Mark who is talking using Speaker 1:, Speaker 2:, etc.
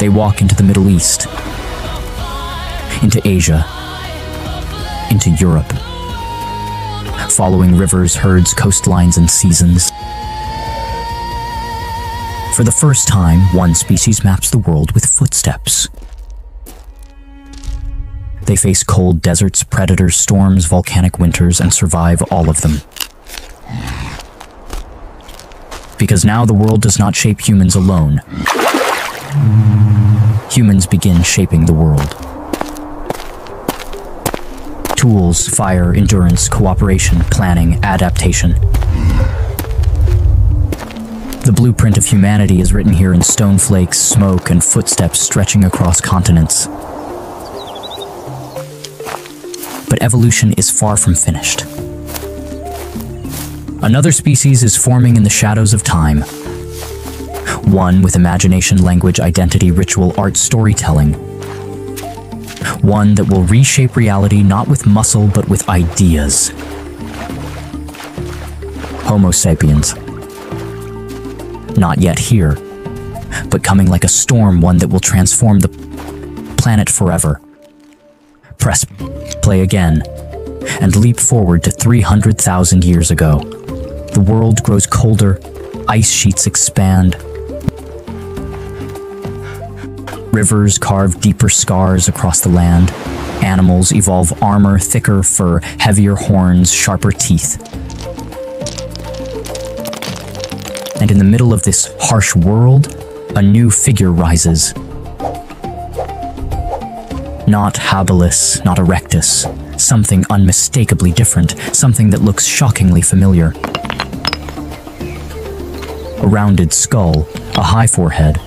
Speaker 1: They walk into the Middle East, into Asia, into Europe, following rivers, herds, coastlines, and seasons. For the first time, one species maps the world with footsteps. They face cold deserts, predators, storms, volcanic winters, and survive all of them. Because now the world does not shape humans alone. Humans begin shaping the world. Tools, fire, endurance, cooperation, planning, adaptation. The blueprint of humanity is written here in stone flakes, smoke, and footsteps stretching across continents. But evolution is far from finished. Another species is forming in the shadows of time. One with imagination, language, identity, ritual, art, storytelling. One that will reshape reality not with muscle but with ideas. Homo sapiens. Not yet here, but coming like a storm, one that will transform the planet forever. Press play again and leap forward to 300,000 years ago. The world grows colder, ice sheets expand, Rivers carve deeper scars across the land. Animals evolve armor, thicker fur, heavier horns, sharper teeth. And in the middle of this harsh world, a new figure rises. Not habilis, not erectus, something unmistakably different, something that looks shockingly familiar. A rounded skull, a high forehead,